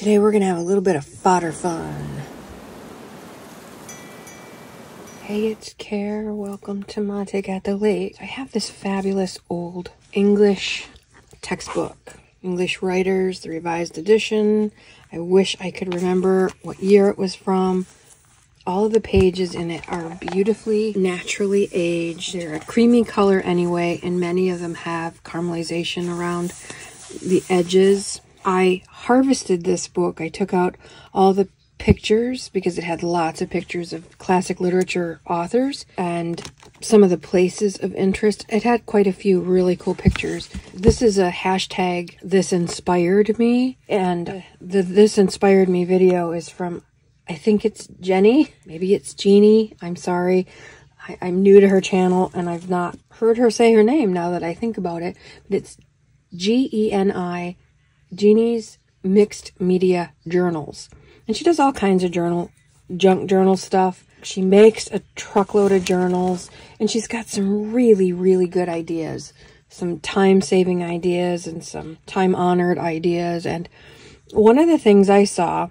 Today we're going to have a little bit of fodder fun. Hey, it's Care. Welcome to My Take at the Lake. I have this fabulous old English textbook. English Writers, the revised edition. I wish I could remember what year it was from. All of the pages in it are beautifully naturally aged. They're a creamy color anyway, and many of them have caramelization around the edges. I harvested this book. I took out all the pictures because it had lots of pictures of classic literature authors and some of the places of interest. It had quite a few really cool pictures. This is a hashtag this inspired me and the this inspired me video is from I think it's Jenny, maybe it's Jeannie. I'm sorry. I, I'm new to her channel and I've not heard her say her name now that I think about it, but it's G E N I Jeannie's Mixed Media Journals. And she does all kinds of journal, junk journal stuff. She makes a truckload of journals and she's got some really, really good ideas. Some time saving ideas and some time honored ideas. And one of the things I saw,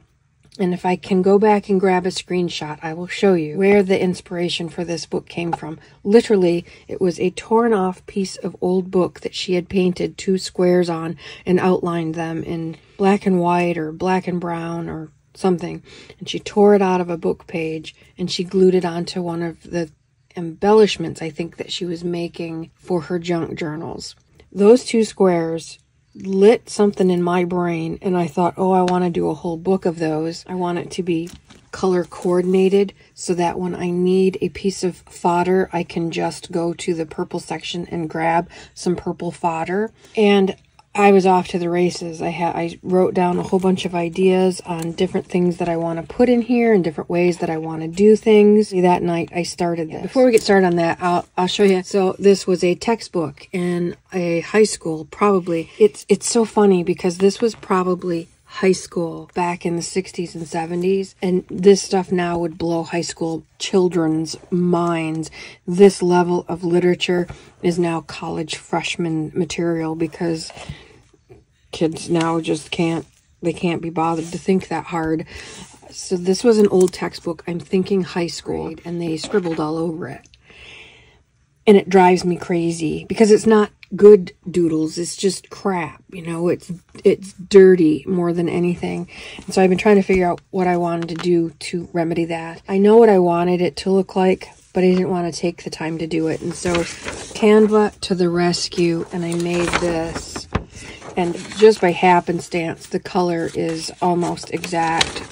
and if I can go back and grab a screenshot, I will show you where the inspiration for this book came from. Literally, it was a torn off piece of old book that she had painted two squares on and outlined them in black and white or black and brown or something, and she tore it out of a book page and she glued it onto one of the embellishments I think that she was making for her junk journals. Those two squares lit something in my brain and I thought, "Oh, I want to do a whole book of those. I want it to be color coordinated so that when I need a piece of fodder, I can just go to the purple section and grab some purple fodder. And I was off to the races. I had I wrote down a whole bunch of ideas on different things that I want to put in here and different ways that I want to do things. That night I started this. Before we get started on that, I'll I'll show you. So this was a textbook in a high school, probably. It's it's so funny because this was probably high school back in the 60s and 70s and this stuff now would blow high school children's minds this level of literature is now college freshman material because kids now just can't they can't be bothered to think that hard so this was an old textbook i'm thinking high school and they scribbled all over it and it drives me crazy because it's not good doodles. It's just crap, you know. It's it's dirty more than anything. And so I've been trying to figure out what I wanted to do to remedy that. I know what I wanted it to look like, but I didn't want to take the time to do it. And so Canva to the rescue and I made this. And just by happenstance, the color is almost exact.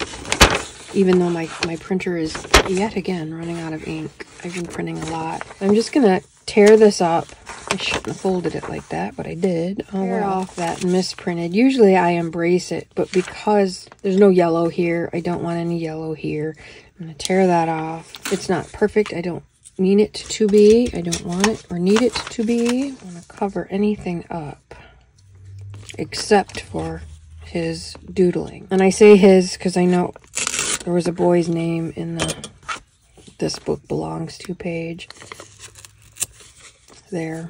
Even though my, my printer is yet again running out of ink. I've been printing a lot. I'm just going to tear this up I shouldn't have folded it like that, but I did. I'll tear off that misprinted. Usually I embrace it, but because there's no yellow here, I don't want any yellow here. I'm going to tear that off. It's not perfect. I don't mean it to be. I don't want it or need it to be. I'm going to cover anything up except for his doodling. And I say his because I know there was a boy's name in the this book belongs to page there.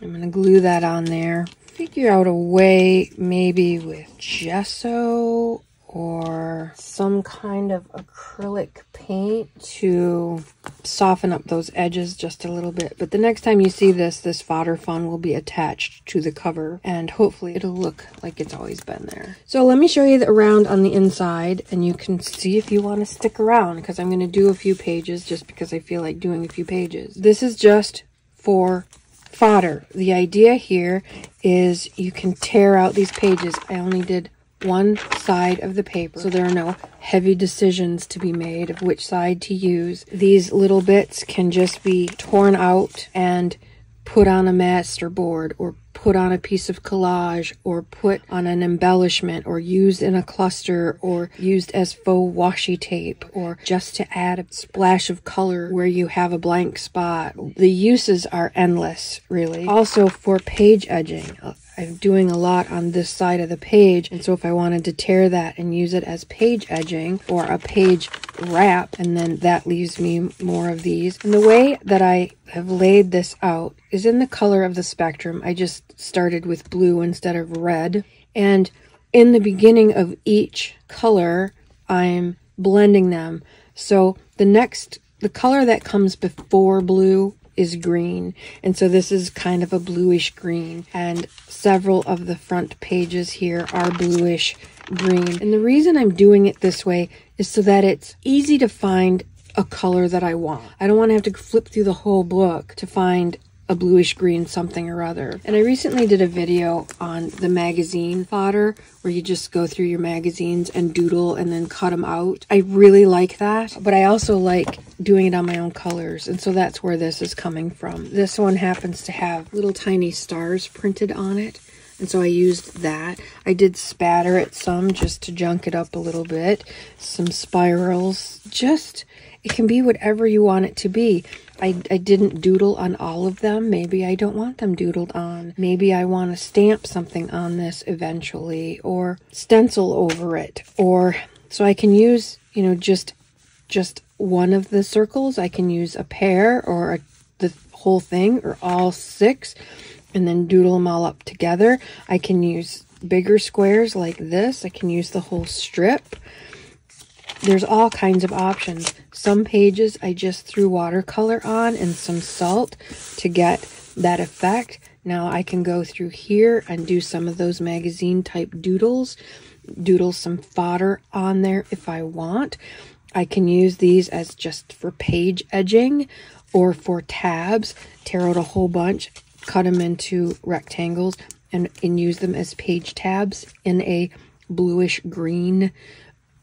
I'm going to glue that on there. Figure out a way maybe with gesso or some kind of acrylic paint to soften up those edges just a little bit. But the next time you see this, this fodder fun will be attached to the cover and hopefully it'll look like it's always been there. So let me show you the around on the inside and you can see if you want to stick around because I'm going to do a few pages just because I feel like doing a few pages. This is just for fodder. The idea here is you can tear out these pages. I only did one side of the paper, so there are no heavy decisions to be made of which side to use. These little bits can just be torn out and put on a master board or put on a piece of collage or put on an embellishment or used in a cluster or used as faux washi tape or just to add a splash of color where you have a blank spot. The uses are endless, really. Also for page edging, uh, I'm doing a lot on this side of the page. And so if I wanted to tear that and use it as page edging or a page wrap, and then that leaves me more of these. And the way that I have laid this out is in the color of the spectrum. I just started with blue instead of red. And in the beginning of each color, I'm blending them. So the next, the color that comes before blue is green. And so this is kind of a bluish green. And several of the front pages here are bluish green. And the reason I'm doing it this way is so that it's easy to find a color that I want. I don't want to have to flip through the whole book to find a bluish green something or other. And I recently did a video on the magazine fodder where you just go through your magazines and doodle and then cut them out. I really like that, but I also like doing it on my own colors. And so that's where this is coming from. This one happens to have little tiny stars printed on it. And so I used that. I did spatter it some just to junk it up a little bit. Some spirals. Just, it can be whatever you want it to be. I, I didn't doodle on all of them. Maybe I don't want them doodled on. Maybe I want to stamp something on this eventually or stencil over it. Or so I can use, you know, just just one of the circles. I can use a pair or a, the whole thing or all six and then doodle them all up together. I can use bigger squares like this. I can use the whole strip. There's all kinds of options. Some pages I just threw watercolor on and some salt to get that effect. Now I can go through here and do some of those magazine type doodles, doodle some fodder on there if I want. I can use these as just for page edging or for tabs, tear out a whole bunch, cut them into rectangles and, and use them as page tabs in a bluish green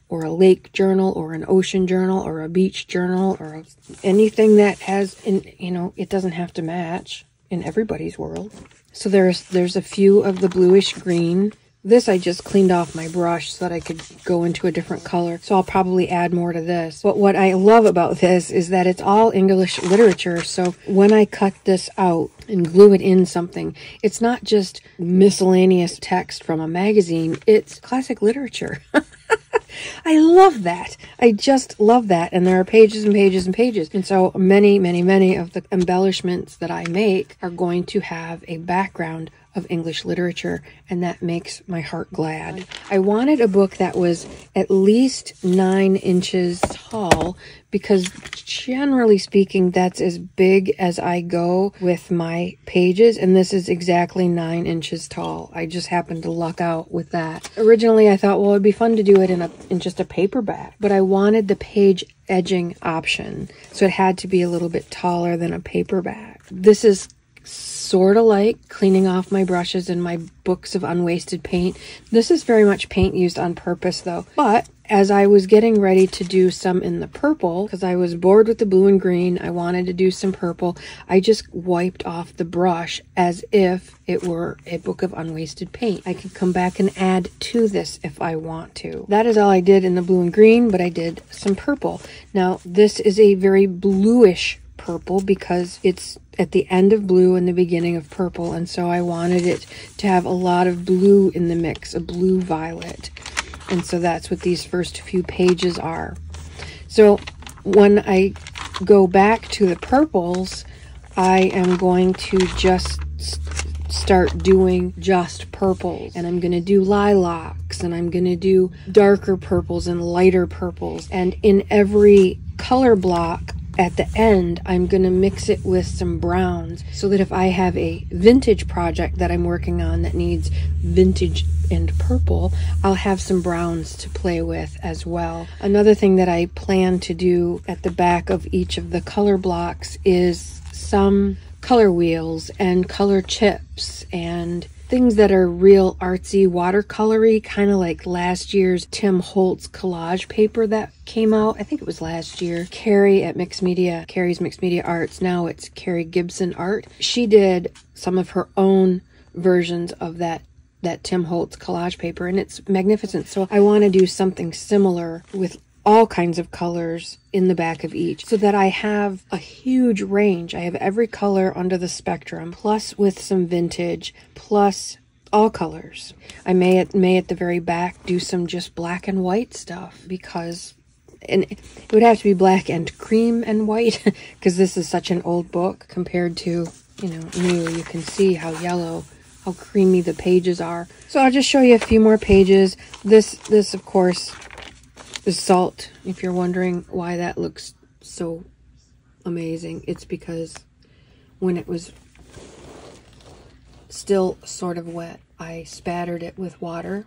or a lake journal or an ocean journal or a beach journal or anything that has in you know it doesn't have to match in everybody's world so there's there's a few of the bluish green this I just cleaned off my brush so that I could go into a different color. So I'll probably add more to this. But what I love about this is that it's all English literature. So when I cut this out and glue it in something, it's not just miscellaneous text from a magazine. It's classic literature. I love that. I just love that. And there are pages and pages and pages. And so many, many, many of the embellishments that I make are going to have a background of English literature, and that makes my heart glad. I wanted a book that was at least nine inches tall because generally speaking, that's as big as I go with my pages, and this is exactly nine inches tall. I just happened to luck out with that. Originally, I thought, well, it'd be fun to do it in a in just a paperback, but I wanted the page edging option, so it had to be a little bit taller than a paperback. This is sort of like cleaning off my brushes and my books of unwasted paint. This is very much paint used on purpose though. But as I was getting ready to do some in the purple, because I was bored with the blue and green, I wanted to do some purple, I just wiped off the brush as if it were a book of unwasted paint. I could come back and add to this if I want to. That is all I did in the blue and green, but I did some purple. Now, this is a very bluish purple because it's at the end of blue and the beginning of purple and so I wanted it to have a lot of blue in the mix, a blue violet. And so that's what these first few pages are. So when I go back to the purples, I am going to just start doing just purples and I'm going to do lilacs and I'm going to do darker purples and lighter purples and in every color block at the end, I'm going to mix it with some browns so that if I have a vintage project that I'm working on that needs vintage and purple, I'll have some browns to play with as well. Another thing that I plan to do at the back of each of the color blocks is some color wheels and color chips and things that are real artsy, watercolory, kind of like last year's Tim Holtz collage paper that came out. I think it was last year. Carrie at Mixed Media, Carrie's Mixed Media Arts. Now it's Carrie Gibson Art. She did some of her own versions of that that Tim Holtz collage paper and it's magnificent. So I want to do something similar with all kinds of colors in the back of each so that I have a huge range. I have every color under the spectrum, plus with some vintage, plus all colors. I may at may at the very back do some just black and white stuff because and it would have to be black and cream and white because this is such an old book compared to, you know, new. You can see how yellow how creamy the pages are. So I'll just show you a few more pages. This, this of course, salt. If you're wondering why that looks so amazing, it's because when it was still sort of wet, I spattered it with water.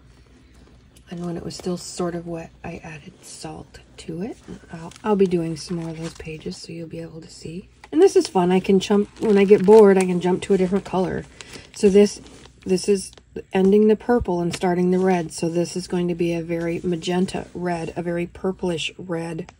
And when it was still sort of wet, I added salt to it. I'll, I'll be doing some more of those pages so you'll be able to see. And this is fun. I can jump, when I get bored, I can jump to a different color. So this, this is ending the purple and starting the red. So this is going to be a very magenta red, a very purplish red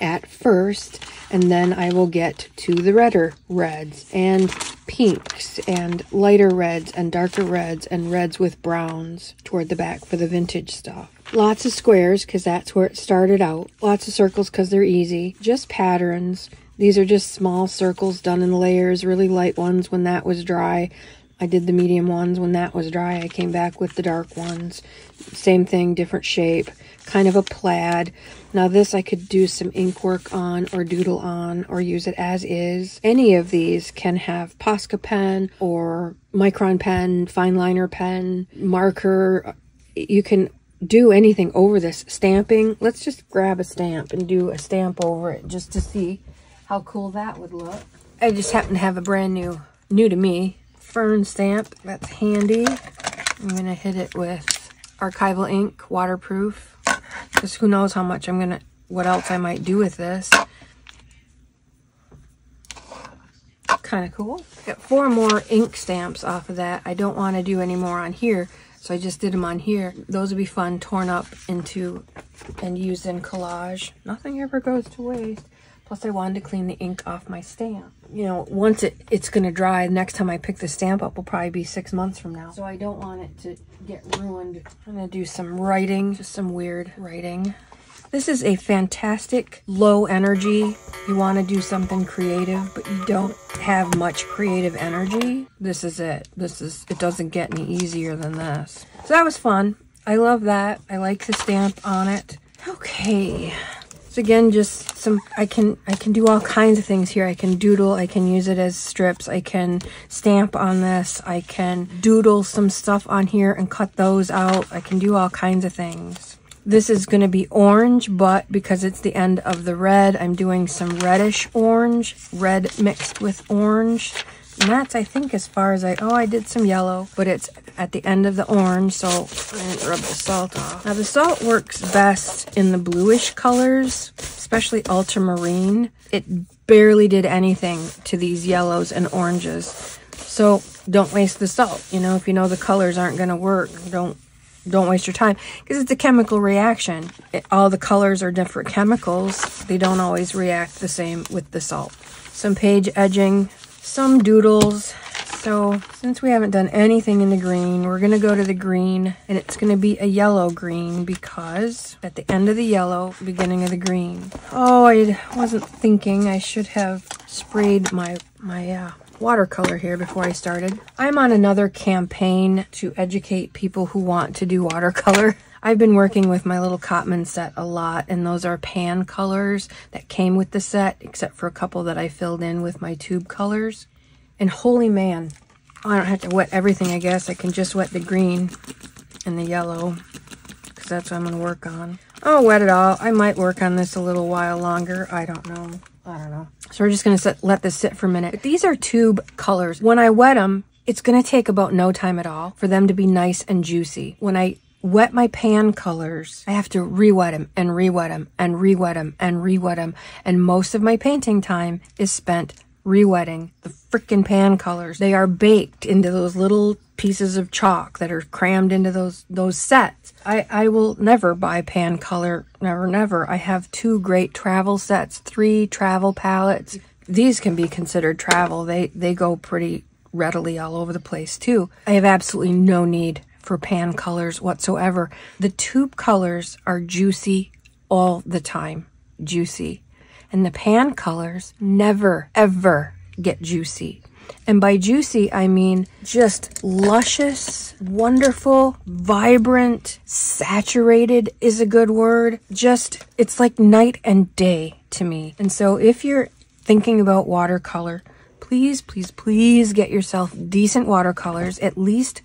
at first. And then I will get to the redder reds and pinks and lighter reds and darker reds and reds with browns toward the back for the vintage stuff. Lots of squares because that's where it started out. Lots of circles because they're easy. Just patterns. These are just small circles done in layers, really light ones when that was dry. I did the medium ones when that was dry. I came back with the dark ones. Same thing, different shape, kind of a plaid. Now this I could do some ink work on or doodle on or use it as is. Any of these can have Posca pen or micron pen, fine liner pen, marker. You can do anything over this. Stamping, let's just grab a stamp and do a stamp over it just to see how cool that would look. I just happen to have a brand new, new to me, fern stamp. That's handy. I'm going to hit it with archival ink, waterproof. Because who knows how much I'm going to, what else I might do with this. Kind of cool. Got four more ink stamps off of that. I don't want to do any more on here. So I just did them on here. Those would be fun, torn up into and used in collage. Nothing ever goes to waste. Plus I wanted to clean the ink off my stamp. You know, once it, it's going to dry, next time I pick the stamp up will probably be six months from now. So I don't want it to get ruined. I'm going to do some writing, just some weird writing. This is a fantastic low energy. You want to do something creative, but you don't have much creative energy. This is it. This is, it doesn't get any easier than this. So that was fun. I love that. I like the stamp on it. Okay, again, just some, I can, I can do all kinds of things here. I can doodle, I can use it as strips, I can stamp on this, I can doodle some stuff on here and cut those out. I can do all kinds of things. This is going to be orange, but because it's the end of the red, I'm doing some reddish orange, red mixed with orange. And that's, I think, as far as I, oh, I did some yellow, but it's at the end of the orange, so I didn't rub the salt off. Now, the salt works best in the bluish colors, especially ultramarine. It barely did anything to these yellows and oranges. So don't waste the salt. You know, if you know the colors aren't going to work, don't don't waste your time because it's a chemical reaction. It, all the colors are different chemicals. They don't always react the same with the salt. Some page edging some doodles. So since we haven't done anything in the green, we're going to go to the green and it's going to be a yellow green because at the end of the yellow, beginning of the green. Oh, I wasn't thinking I should have sprayed my, my uh, watercolor here before I started. I'm on another campaign to educate people who want to do watercolor. I've been working with my little Cotman set a lot, and those are pan colors that came with the set, except for a couple that I filled in with my tube colors. And holy man, I don't have to wet everything, I guess. I can just wet the green and the yellow, because that's what I'm going to work on. I'll wet it all. I might work on this a little while longer. I don't know. I don't know. So we're just going to let this sit for a minute. But these are tube colors. When I wet them, it's going to take about no time at all for them to be nice and juicy. When I wet my pan colors, I have to re-wet them and re-wet them and re-wet them and re-wet them. And most of my painting time is spent re-wetting the freaking pan colors. They are baked into those little pieces of chalk that are crammed into those those sets. I, I will never buy pan color, never, never. I have two great travel sets, three travel palettes. These can be considered travel. They, they go pretty readily all over the place too. I have absolutely no need for pan colors whatsoever. The tube colors are juicy all the time. Juicy. And the pan colors never, ever get juicy. And by juicy, I mean just luscious, wonderful, vibrant, saturated is a good word. Just, it's like night and day to me. And so if you're thinking about watercolor, please, please, please get yourself decent watercolors, at least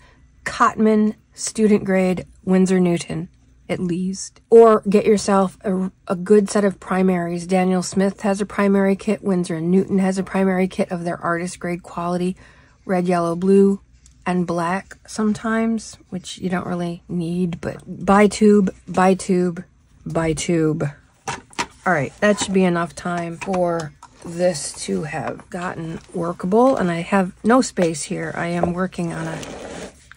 Cotman student grade Winsor Newton, at least. Or get yourself a, a, good set of primaries. Daniel Smith has a primary kit. Winsor & Newton has a primary kit of their artist grade quality. Red, yellow, blue, and black sometimes, which you don't really need, but buy tube, buy tube, buy tube. All right, that should be enough time for this to have gotten workable and I have no space here. I am working on a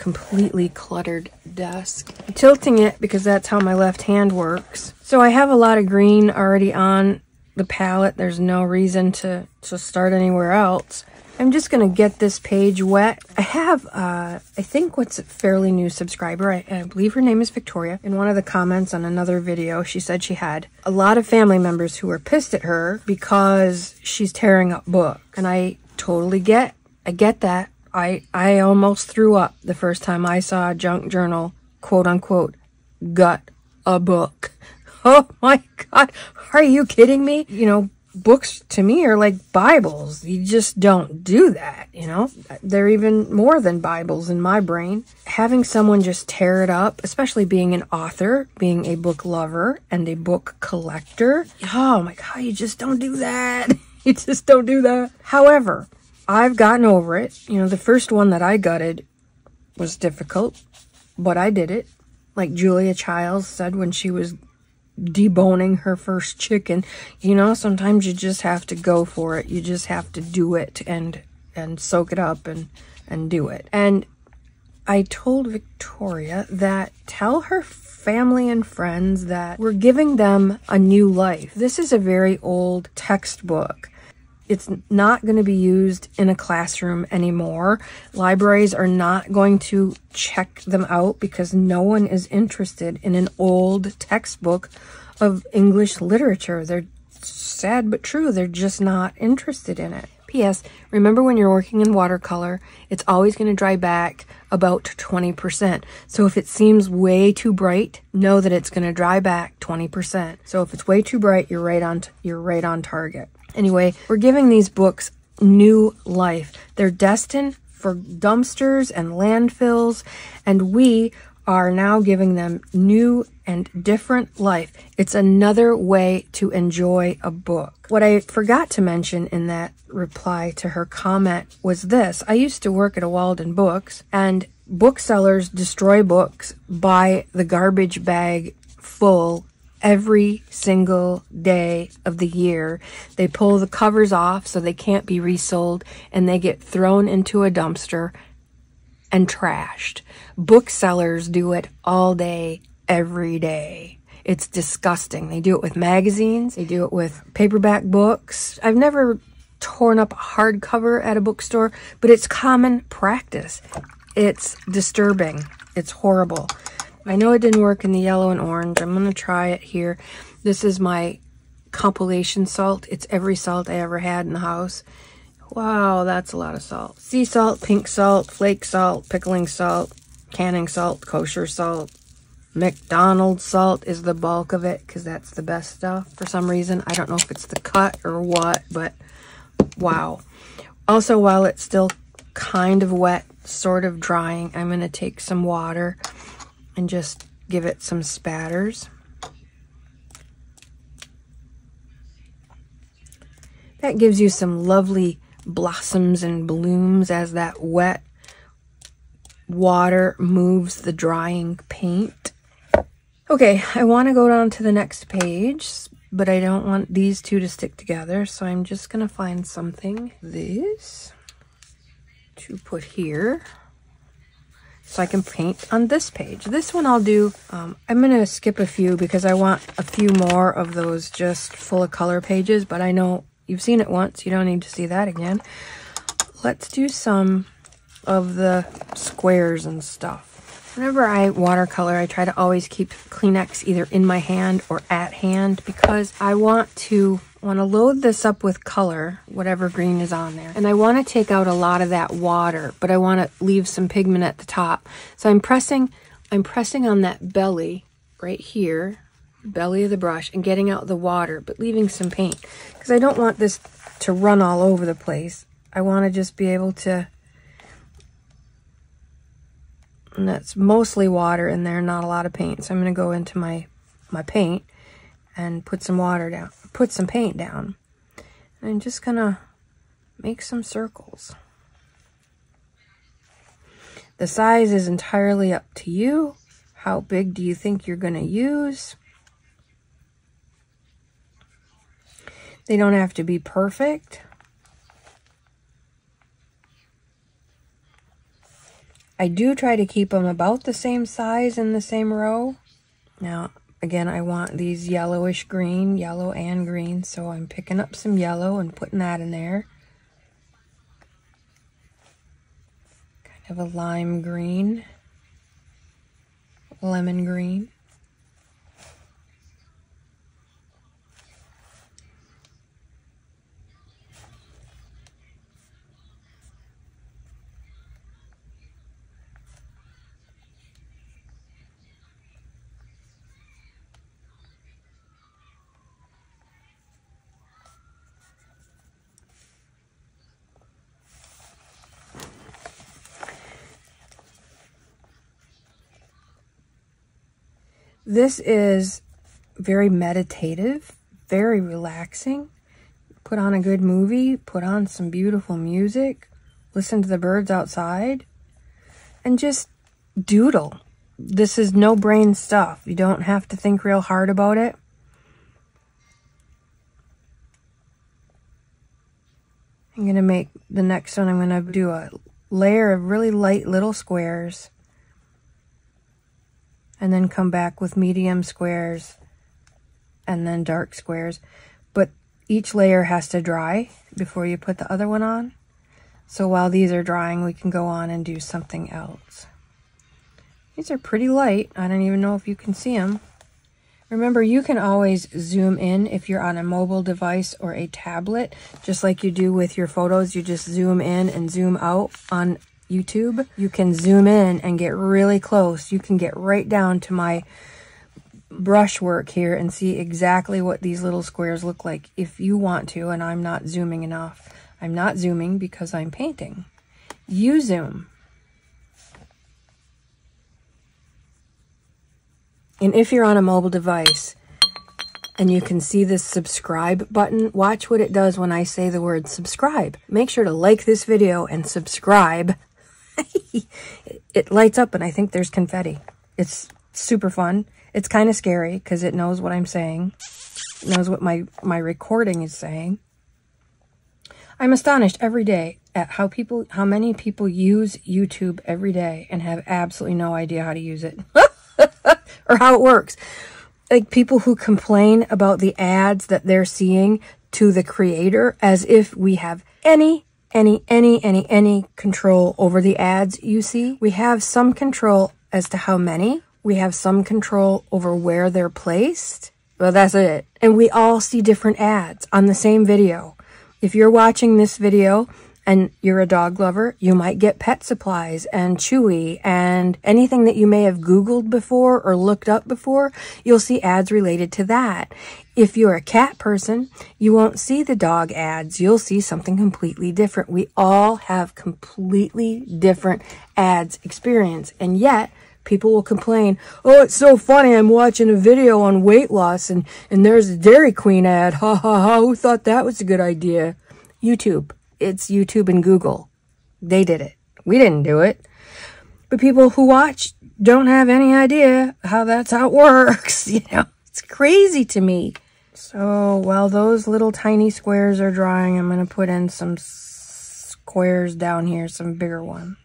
completely cluttered desk. I'm tilting it because that's how my left hand works. So I have a lot of green already on the palette. There's no reason to, to start anywhere else. I'm just going to get this page wet. I have, uh, I think what's a fairly new subscriber, I, I, believe her name is Victoria. In one of the comments on another video, she said she had a lot of family members who were pissed at her because she's tearing up books. And I totally get, I get that. I, I almost threw up the first time I saw a junk journal, quote unquote, gut a book. Oh my God. Are you kidding me? You know, books to me are like Bibles. You just don't do that, you know? They're even more than Bibles in my brain. Having someone just tear it up, especially being an author, being a book lover and a book collector. Oh my God, you just don't do that. you just don't do that. However, I've gotten over it. You know, the first one that I gutted was difficult, but I did it. Like Julia Childs said when she was deboning her first chicken, you know, sometimes you just have to go for it. You just have to do it and and soak it up and and do it. And I told Victoria that tell her family and friends that we're giving them a new life. This is a very old textbook it's not going to be used in a classroom anymore. Libraries are not going to check them out because no one is interested in an old textbook of English literature. They're sad but true. They're just not interested in it. P.S. Remember when you're working in watercolor, it's always going to dry back about 20%. So if it seems way too bright, know that it's going to dry back 20%. So if it's way too bright, you're right on you're right on target. Anyway, we're giving these books new life. They're destined for dumpsters and landfills, and we are now giving them new and different life. It's another way to enjoy a book. What I forgot to mention in that reply to her comment was this. I used to work at a Walden Books, and booksellers destroy books by the garbage bag full every single day of the year. They pull the covers off so they can't be resold and they get thrown into a dumpster and trashed. Booksellers do it all day, every day. It's disgusting. They do it with magazines. They do it with paperback books. I've never torn up a hardcover at a bookstore, but it's common practice. It's disturbing. It's horrible. I know it didn't work in the yellow and orange. I'm going to try it here. This is my compilation salt. It's every salt I ever had in the house. Wow, that's a lot of salt. Sea salt, pink salt, flake salt, pickling salt, canning salt, kosher salt. McDonald's salt is the bulk of it because that's the best stuff for some reason. I don't know if it's the cut or what, but wow. Also, while it's still kind of wet, sort of drying, I'm going to take some water and just give it some spatters. That gives you some lovely blossoms and blooms as that wet water moves the drying paint. Okay, I want to go down to the next page, but I don't want these two to stick together, so I'm just going to find something, this, to put here so I can paint on this page. This one I'll do, um, I'm going to skip a few because I want a few more of those just full of color pages, but I know you've seen it once. You don't need to see that again. Let's do some of the squares and stuff. Whenever I watercolor, I try to always keep Kleenex either in my hand or at hand because I want to I want to load this up with color, whatever green is on there. And I want to take out a lot of that water, but I want to leave some pigment at the top. So I'm pressing, I'm pressing on that belly right here, belly of the brush, and getting out the water, but leaving some paint. Because I don't want this to run all over the place. I want to just be able to, and that's mostly water in there, not a lot of paint. So I'm going to go into my, my paint and put some water down, put some paint down. And I'm just to make some circles. The size is entirely up to you. How big do you think you're to use? They don't have to be perfect. I do try to keep them about the same size in the same row. Now, again, I want these yellowish green, yellow and green, so I'm picking up some yellow and putting that in there. Kind of a lime green lemon green. This is very meditative, very relaxing. Put on a good movie, put on some beautiful music, listen to the birds outside, and just doodle. This is no brain stuff. You don't have to think real hard about it. I'm going to make the next one, I'm going to do a layer of really light little squares and then come back with medium squares and then dark squares. But each layer has to dry before you put the other one on. So while these are drying, we can go on and do something else. These are pretty light. I don't even know if you can see them. Remember, you can always zoom in if you're on a mobile device or a tablet, just like you do with your photos. You just zoom in and zoom out on YouTube, you can zoom in and get really close. You can get right down to my brushwork here and see exactly what these little squares look like if you want to, and I'm not zooming enough. I'm not zooming because I'm painting. You zoom. And if you're on a mobile device and you can see this subscribe button, watch what it does when I say the word subscribe. Make sure to like this video and subscribe it lights up and I think there's confetti. It's super fun. It's kind of scary because it knows what I'm saying. It knows what my, my recording is saying. I'm astonished every day at how people, how many people use YouTube every day and have absolutely no idea how to use it or how it works. Like people who complain about the ads that they're seeing to the creator as if we have any any, any, any, any control over the ads you see. We have some control as to how many. We have some control over where they're placed. Well, that's it. And we all see different ads on the same video. If you're watching this video and you're a dog lover, you might get pet supplies and Chewy and anything that you may have Googled before or looked up before, you'll see ads related to that. If you're a cat person, you won't see the dog ads. You'll see something completely different. We all have completely different ads experience. And yet, people will complain, oh, it's so funny. I'm watching a video on weight loss and, and there's a Dairy Queen ad. Ha ha ha. Who thought that was a good idea? YouTube it's YouTube and Google. They did it. We didn't do it. But people who watch don't have any idea how that's how it works. You know, it's crazy to me. So while those little tiny squares are drying, I'm going to put in some squares down here, some bigger ones.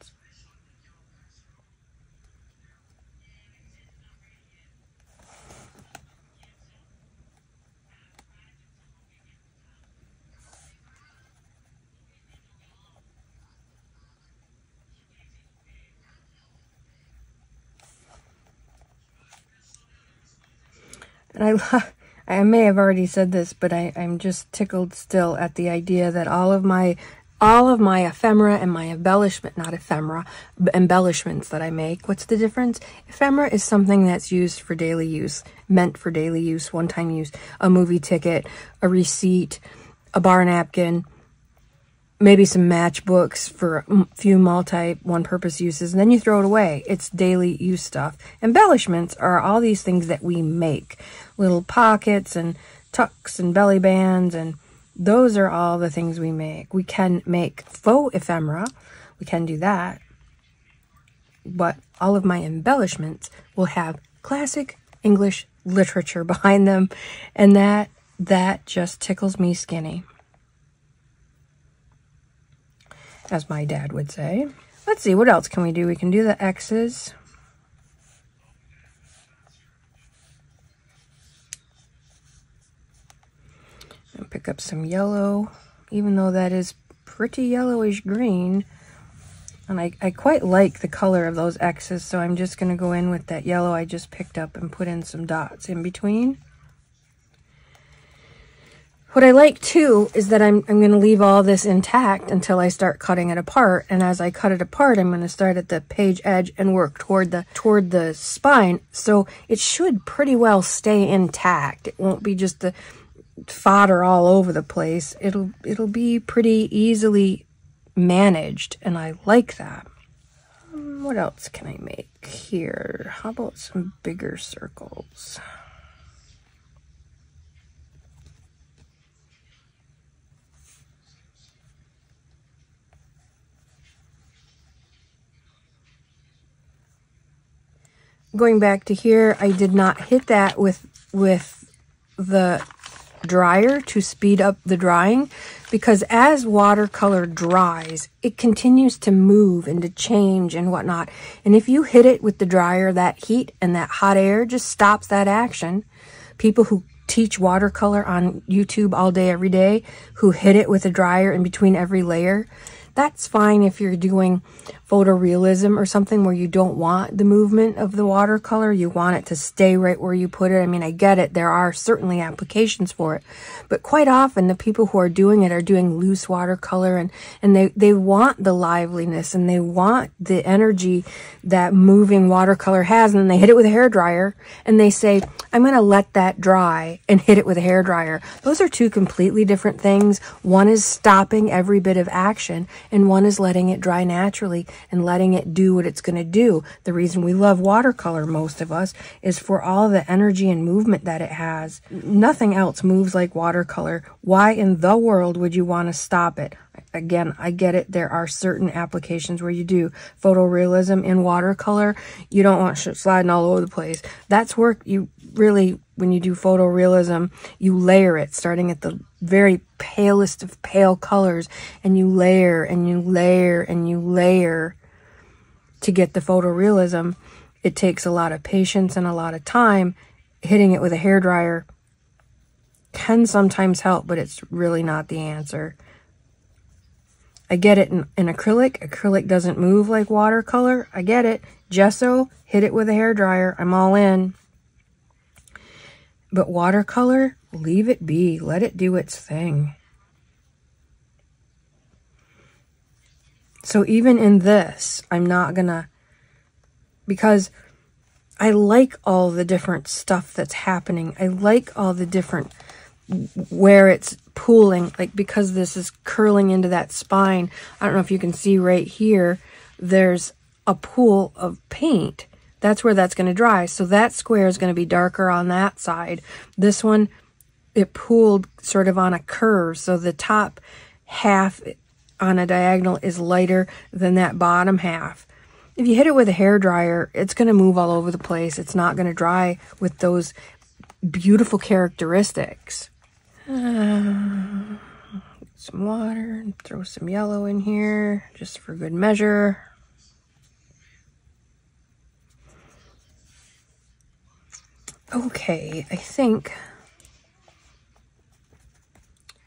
And I, I may have already said this, but I, I'm just tickled still at the idea that all of my all of my ephemera and my embellishment, not ephemera, embellishments that I make. What's the difference? Ephemera is something that's used for daily use, meant for daily use, one-time use, a movie ticket, a receipt, a bar napkin, maybe some matchbooks for a few multi one-purpose uses, and then you throw it away. It's daily use stuff. Embellishments are all these things that we make. Little pockets and tucks and belly bands, and those are all the things we make. We can make faux ephemera. We can do that. But all of my embellishments will have classic English literature behind them, and that that just tickles me skinny as my dad would say. Let's see, what else can we do? We can do the X's. And pick up some yellow, even though that is pretty yellowish green. And I, I quite like the color of those X's, so I'm just going to go in with that yellow I just picked up and put in some dots in between. What I like too is that I'm, I'm going to leave all this intact until I start cutting it apart. And as I cut it apart, I'm going to start at the page edge and work toward the, toward the spine. So it should pretty well stay intact. It won't be just the fodder all over the place. It'll, it'll be pretty easily managed. And I like that. Um, what else can I make here? How about some bigger circles? going back to here, I did not hit that with, with the dryer to speed up the drying because as watercolor dries, it continues to move and to change and whatnot. And if you hit it with the dryer, that heat and that hot air just stops that action. People who teach watercolor on YouTube all day, every day, who hit it with a dryer in between every layer, that's fine if you're doing photorealism or something where you don't want the movement of the watercolor. You want it to stay right where you put it. I mean, I get it. There are certainly applications for it. But quite often the people who are doing it are doing loose watercolor and, and they, they want the liveliness and they want the energy that moving watercolor has. And then they hit it with a hair dryer and they say, I'm going to let that dry and hit it with a hair dryer. Those are two completely different things. One is stopping every bit of action and one is letting it dry naturally and letting it do what it's going to do. The reason we love watercolor, most of us, is for all the energy and movement that it has. Nothing else moves like watercolor. Why in the world would you want to stop it? Again, I get it. There are certain applications where you do photorealism in watercolor. You don't want shit sliding all over the place. That's work you really, when you do photorealism, you layer it starting at the very palest of pale colors and you layer and you layer and you layer to get the photorealism. It takes a lot of patience and a lot of time. Hitting it with a hair dryer can sometimes help, but it's really not the answer. I get it in, in acrylic. Acrylic doesn't move like watercolor. I get it. Gesso, hit it with a hair dryer. I'm all in. But watercolor, leave it be. Let it do its thing. So even in this, I'm not gonna, because I like all the different stuff that's happening. I like all the different, where it's pooling, like because this is curling into that spine. I don't know if you can see right here, there's a pool of paint that's where that's going to dry. So that square is going to be darker on that side. This one, it pooled sort of on a curve. So the top half on a diagonal is lighter than that bottom half. If you hit it with a hair dryer, it's going to move all over the place. It's not going to dry with those beautiful characteristics. Uh, some water, and throw some yellow in here just for good measure. Okay, I think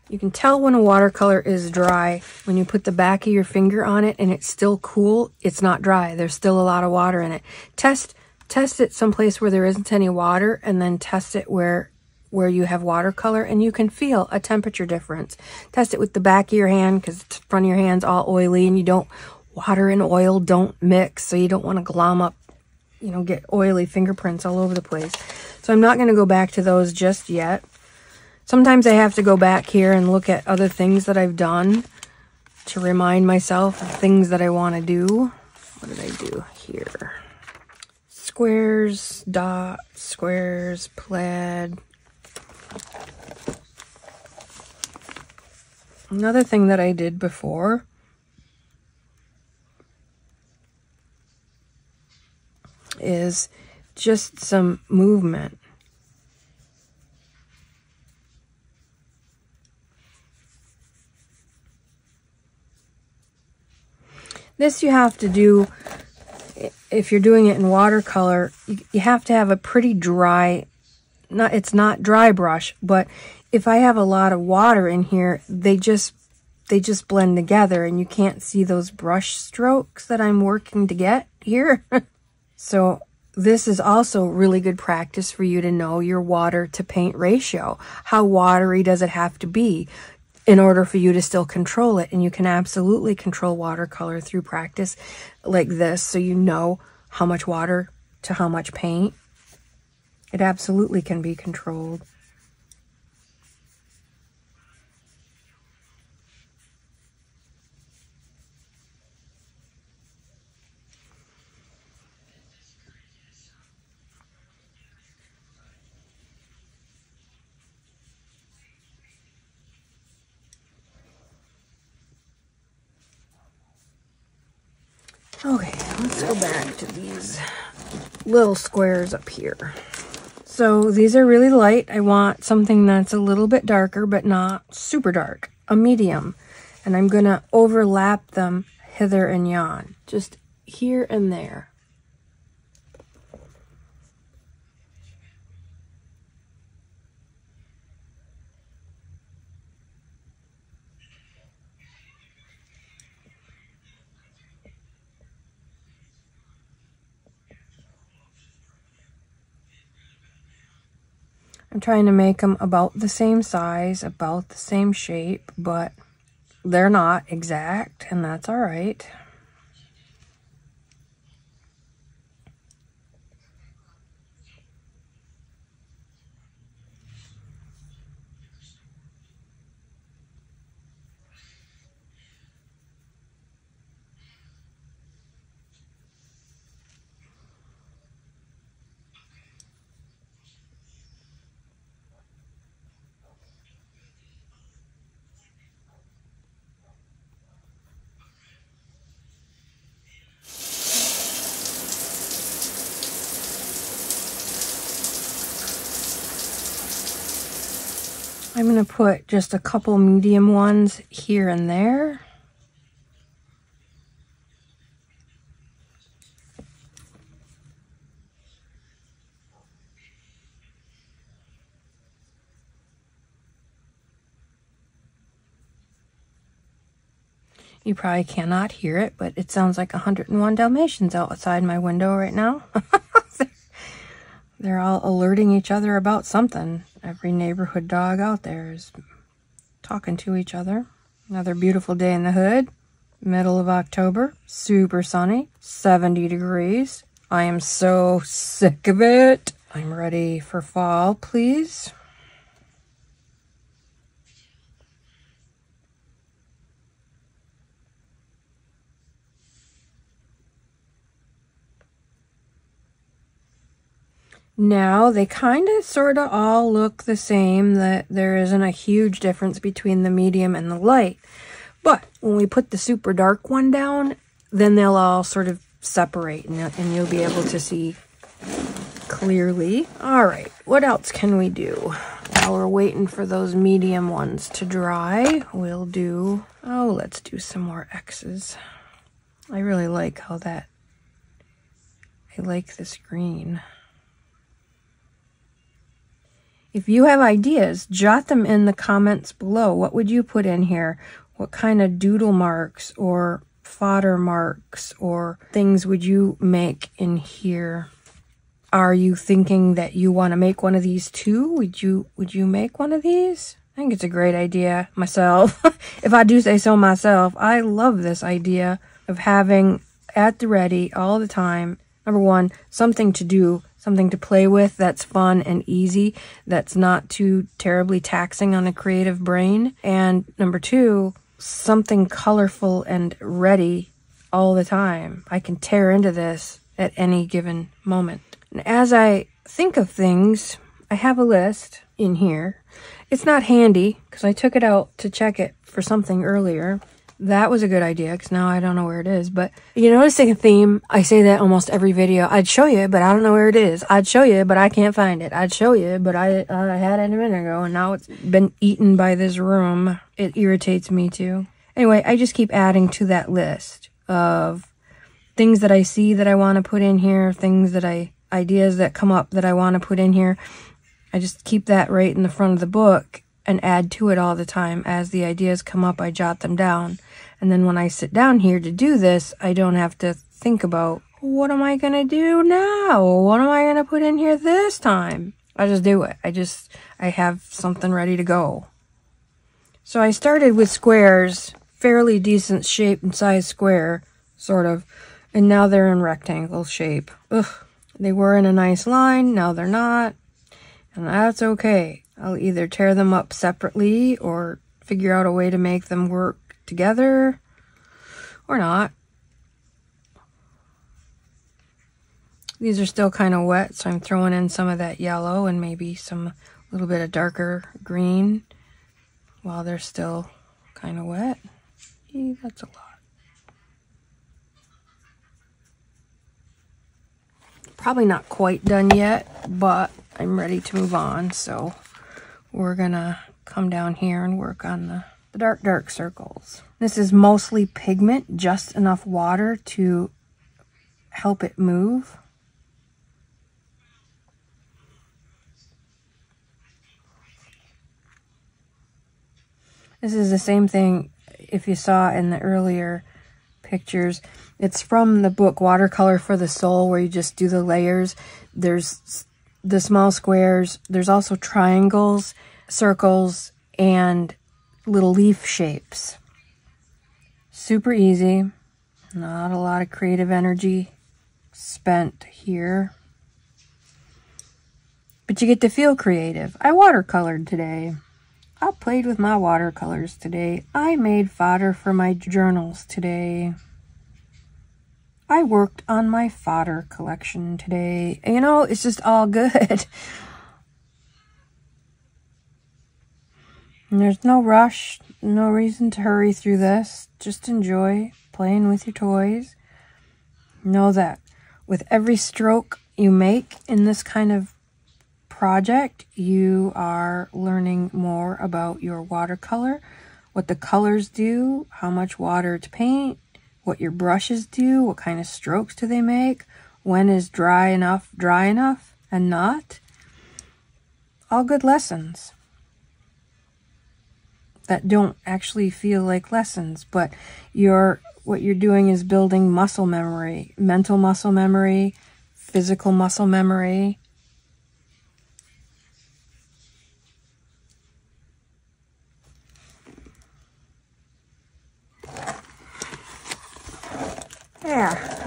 you can tell when a watercolor is dry when you put the back of your finger on it and it's still cool. It's not dry. There's still a lot of water in it. Test test it someplace where there isn't any water and then test it where where you have watercolor and you can feel a temperature difference. Test it with the back of your hand because the front of your hand's all oily and you don't water and oil don't mix so you don't want to glom up you know get oily fingerprints all over the place. So I'm not going to go back to those just yet. Sometimes I have to go back here and look at other things that I've done to remind myself of things that I want to do. What did I do here? Squares, dots, squares, plaid. Another thing that I did before is just some movement. This you have to do, if you're doing it in watercolor, you, have to have a pretty dry, not it's not dry brush, but if I have a lot of water in here, they just they just blend together and you can't see those brush strokes that I'm working to get here. so this is also really good practice for you to know your water to paint ratio. How watery does it have to be? in order for you to still control it. And you can absolutely control watercolor through practice like this so you know how much water to how much paint. It absolutely can be controlled. Okay, let's go back to these little squares up here. So these are really light. I want something that's a little bit darker, but not super dark, a medium. And I'm gonna overlap them hither and yon, just here and there. I'm trying to make them about the same size, about the same shape, but they're not exact, and that's all right. I'm going to put just a couple medium ones here and there. You probably cannot hear it, but it sounds like 101 Dalmatians outside my window right now. all alerting each other about something. Every neighborhood dog out there is talking to each other. Another beautiful day in the hood. Middle of October. Super sunny. 70 degrees. I am so sick of it. I'm ready for fall, please. Now they kind of sort of all look the same, that there isn't a huge difference between the medium and the light. But when we put the super dark one down, then they'll all sort of separate and, and you'll be able to see clearly. All right, what else can we do? While we're waiting for those medium ones to dry, we'll do, oh, let's do some more X's. I really like how that, I like this green. If you have ideas, jot them in the comments below. What would you put in here? What kind of doodle marks or fodder marks or things would you make in here? Are you thinking that you want to make one of these too? Would you would you make one of these? I think it's a great idea myself. if I do say so myself, I love this idea of having at the ready all the time. Number one, something to do something to play with that's fun and easy, that's not too terribly taxing on a creative brain. And number two, something colorful and ready all the time. I can tear into this at any given moment. And as I think of things, I have a list in here. It's not handy because I took it out to check it for something earlier. That was a good idea because now I don't know where it is. But you noticing a theme? I say that almost every video. I'd show you, but I don't know where it is. I'd show you, but I can't find it. I'd show you, but I, I had it a minute ago and now it's been eaten by this room. It irritates me too. Anyway, I just keep adding to that list of things that I see that I want to put in here, things that I, ideas that come up that I want to put in here. I just keep that right in the front of the book and add to it all the time. As the ideas come up, I jot them down. And then when I sit down here to do this, I don't have to think about, what am I going to do now? What am I going to put in here this time? I just do it. I just, I have something ready to go. So I started with squares, fairly decent shape and size square, sort of, and now they're in rectangle shape. Ugh, they were in a nice line, now they're not, and that's okay. I'll either tear them up separately or figure out a way to make them work together or not. These are still kind of wet, so I'm throwing in some of that yellow and maybe some little bit of darker green while they're still kind of wet. That's a lot. Probably not quite done yet, but I'm ready to move on, so we're gonna come down here and work on the the dark, dark circles. This is mostly pigment, just enough water to help it move. This is the same thing if you saw in the earlier pictures. It's from the book Watercolor for the Soul where you just do the layers. There's the small squares. There's also triangles, circles, and little leaf shapes. Super easy. Not a lot of creative energy spent here. But you get to feel creative. I watercolored today. I played with my watercolors today. I made fodder for my journals today. I worked on my fodder collection today. You know, it's just all good. And there's no rush, no reason to hurry through this. Just enjoy playing with your toys. Know that with every stroke you make in this kind of project, you are learning more about your watercolor, what the colors do, how much water to paint, what your brushes do, what kind of strokes do they make, when is dry enough dry enough and not. All good lessons that don't actually feel like lessons, but you're what you're doing is building muscle memory, mental muscle memory, physical muscle memory. There.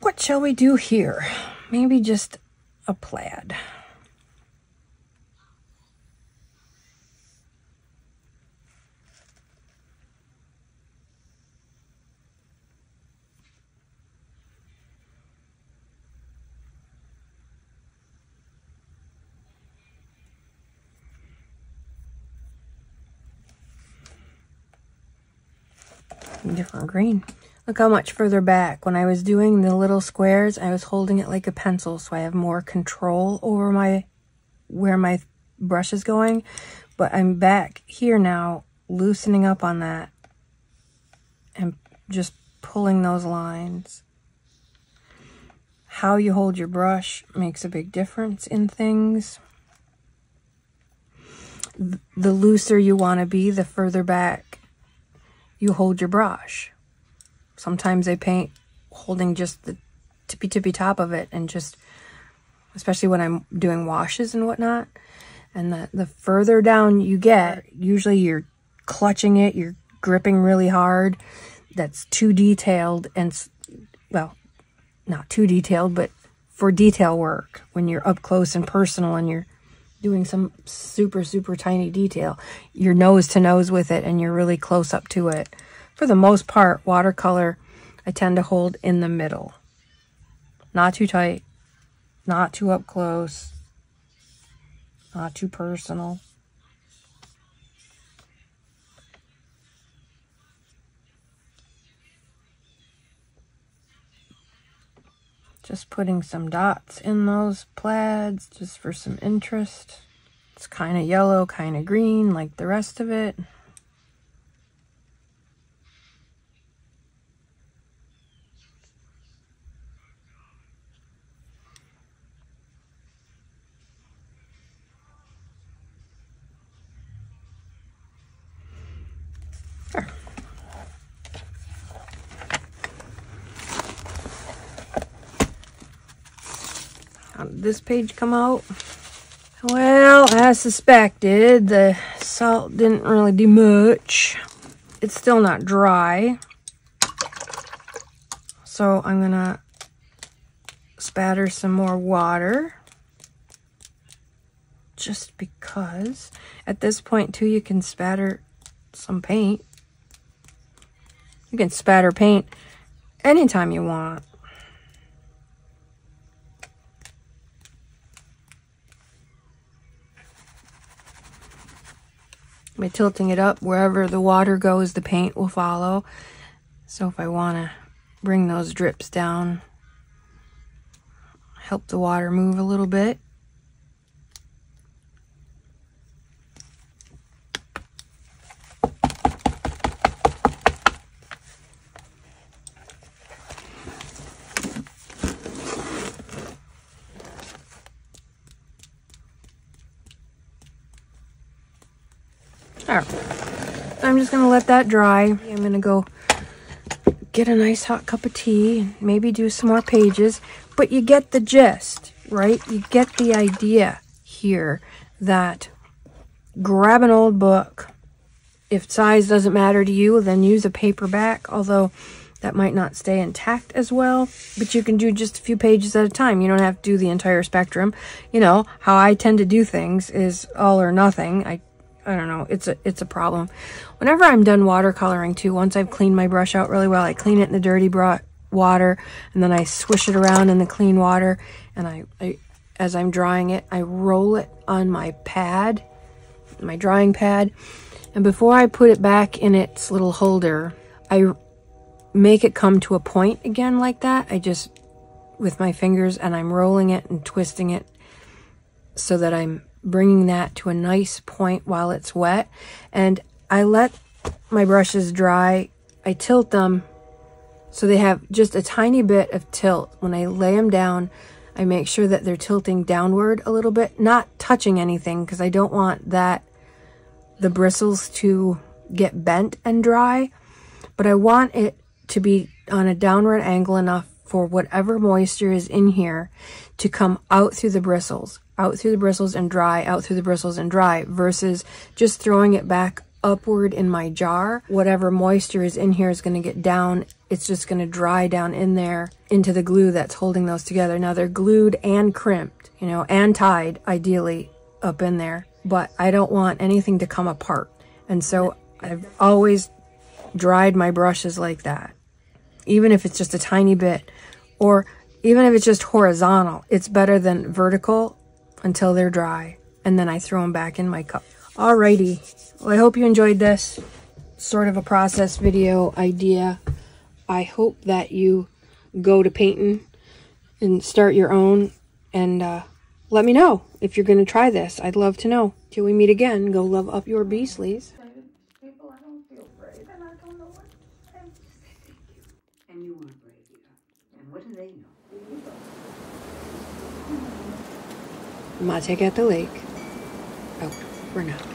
What shall we do here? Maybe just a plaid. different green. Look how much further back. When I was doing the little squares, I was holding it like a pencil, so I have more control over my where my brush is going. But I'm back here now, loosening up on that and just pulling those lines. How you hold your brush makes a big difference in things. The looser you want to be, the further back you hold your brush. Sometimes I paint holding just the tippy tippy top of it and just, especially when I'm doing washes and whatnot. And the, the further down you get, usually you're clutching it, you're gripping really hard. That's too detailed and, well, not too detailed, but for detail work when you're up close and personal and you're doing some super, super tiny detail. You're nose to nose with it and you're really close up to it. For the most part, watercolor, I tend to hold in the middle. Not too tight, not too up close, not too personal. Just putting some dots in those plaids just for some interest. It's kind of yellow, kind of green like the rest of it. This page come out? Well, as suspected, the salt didn't really do much. It's still not dry. So I'm going to spatter some more water. Just because. At this point, too, you can spatter some paint. You can spatter paint anytime you want. By tilting it up wherever the water goes the paint will follow. So if I want to bring those drips down help the water move a little bit I'm just going to let that dry. I'm going to go get a nice hot cup of tea and maybe do some more pages. But you get the gist, right? You get the idea here that grab an old book. If size doesn't matter to you, then use a paperback, although that might not stay intact as well. But you can do just a few pages at a time. You don't have to do the entire spectrum. You know, how I tend to do things is all or nothing. I I don't know. It's a it's a problem. Whenever I'm done watercoloring too, once I've cleaned my brush out really well, I clean it in the dirty water and then I swish it around in the clean water and I, I as I'm drying it, I roll it on my pad, my drying pad. And before I put it back in its little holder, I make it come to a point again like that. I just with my fingers and I'm rolling it and twisting it so that I'm bringing that to a nice point while it's wet. And I let my brushes dry. I tilt them so they have just a tiny bit of tilt. When I lay them down, I make sure that they're tilting downward a little bit, not touching anything because I don't want that, the bristles to get bent and dry, but I want it to be on a downward angle enough for whatever moisture is in here to come out through the bristles out through the bristles and dry, out through the bristles and dry, versus just throwing it back upward in my jar. Whatever moisture is in here is going to get down. It's just going to dry down in there into the glue that's holding those together. Now they're glued and crimped, you know, and tied ideally up in there, but I don't want anything to come apart. And so I've always dried my brushes like that, even if it's just a tiny bit, or even if it's just horizontal, it's better than vertical until they're dry. And then I throw them back in my cup. Alrighty. Well, I hope you enjoyed this sort of a process video idea. I hope that you go to painting and start your own and uh, let me know if you're going to try this. I'd love to know. Till we meet again, go love up your Beasleys. And you weren't brave either. And what do they know? Mate at the lake. Oh, we're now.